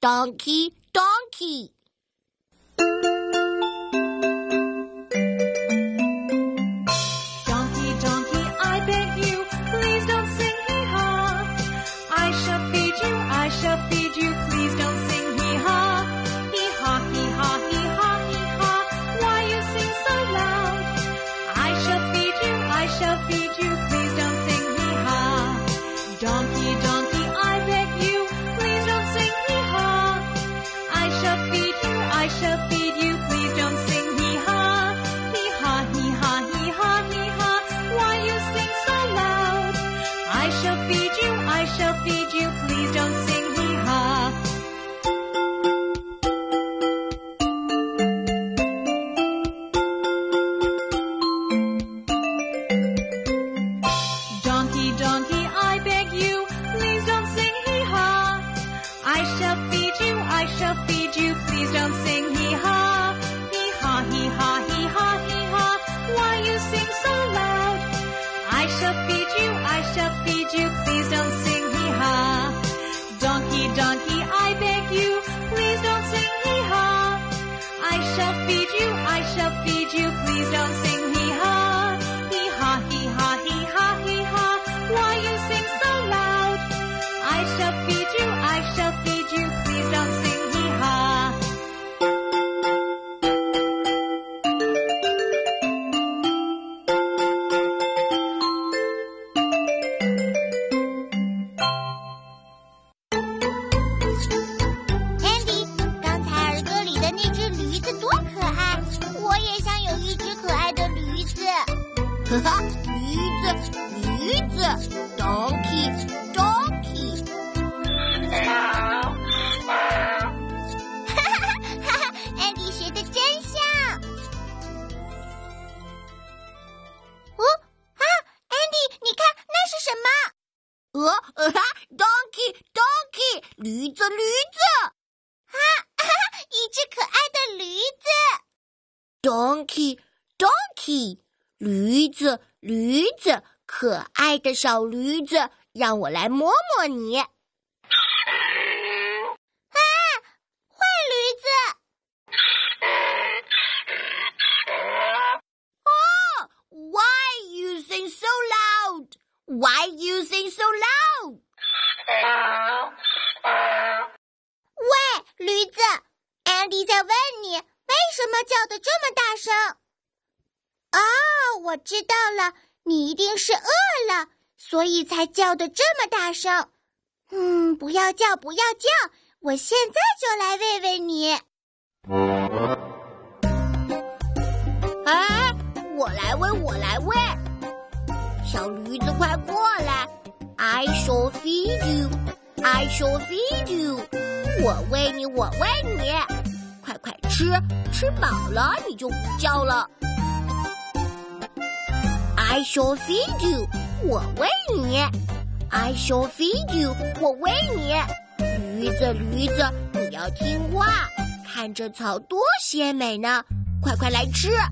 donkey, donkey. Shall feed you, I shall feed you, please don't sing hee don't say 哈哈，驴子，驴子，donkey, donkey. 哈哈哈哈，Andy 学的真像。哦啊，Andy，你看那是什么？呃呃哈，donkey, donkey，驴子，驴子啊哈哈，一只可爱的驴子。，donkey, donkey，驴子，驴子，可爱的小驴子，让我来摸摸你。啊，坏驴子！哦，Why you sing so loud? Why you sing so loud? 喂，驴子，Andy 在问你为什么叫的这么大声？我知道了，你一定是饿了，所以才叫的这么大声。嗯，不要叫，不要叫，我现在就来喂喂你。哎，我来喂，我来喂，小驴子快过来！I shall feed you, I shall feed you。我喂你，我喂你，快快吃，吃饱了你就不叫了。I shall feed you，我喂你；I shall feed you，我喂你。驴子，驴子，你要听话，看这草多鲜美呢，快快来吃。啊，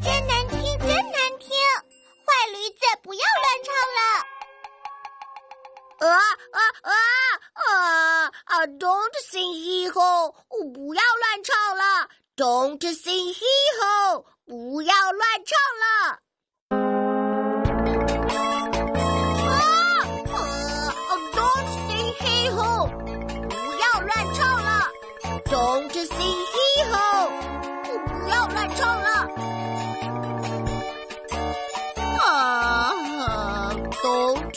真难听，真难听！坏驴子，不要乱唱了。啊啊啊啊啊！Don't sing hee ho，不要乱唱了。Don't sing hee ho，不要乱唱了。啊啊！Don't sing hee ho，不要乱唱了。Don't sing hee ho，不要乱唱了。啊！Don't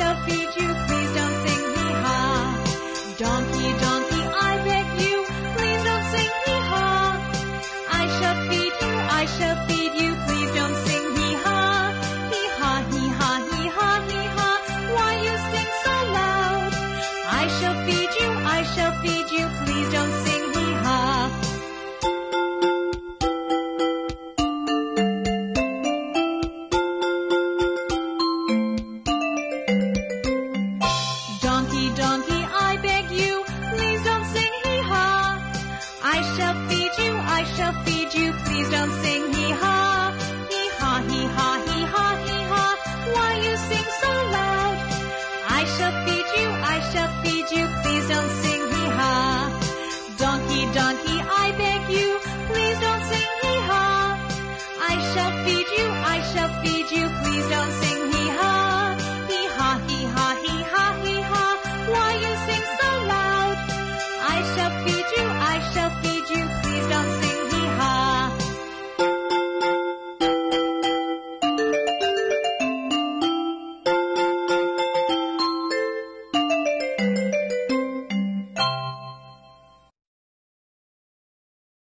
shall feed you,